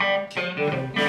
Okay.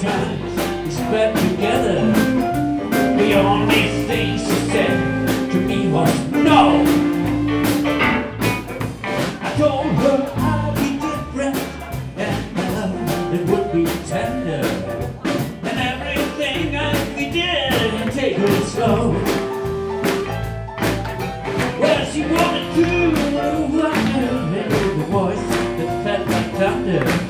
times spent together. The only thing she said to me was no. I told her I'd be different and my love it would be tender. And everything I we did take it slow. Well, she wanted to maneuver and the voice that felt like thunder.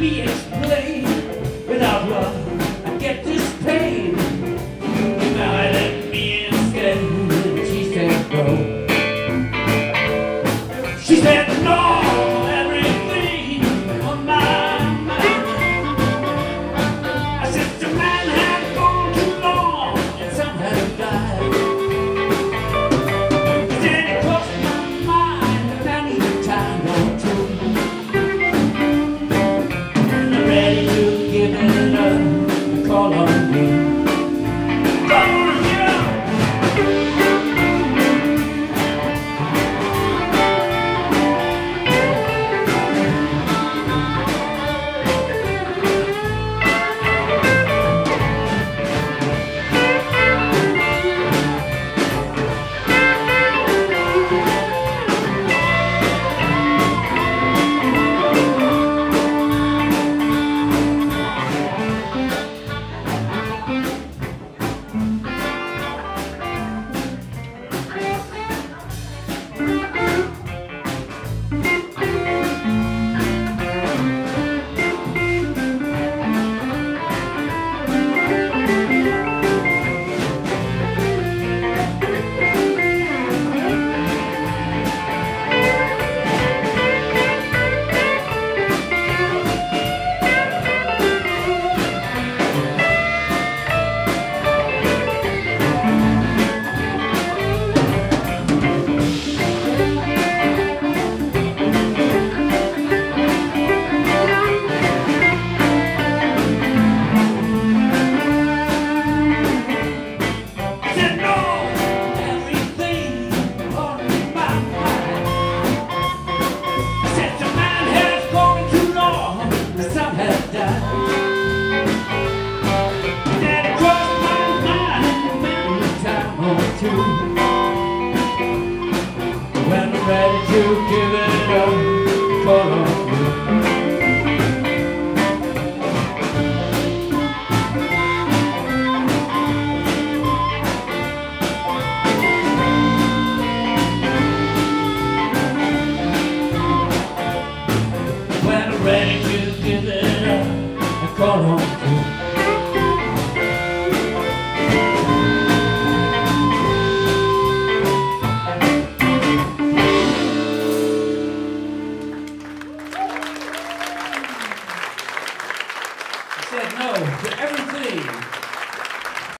be explained. Without love, I get this pain. Now I let me. She said no. She said no. Thank you, give it up I call home.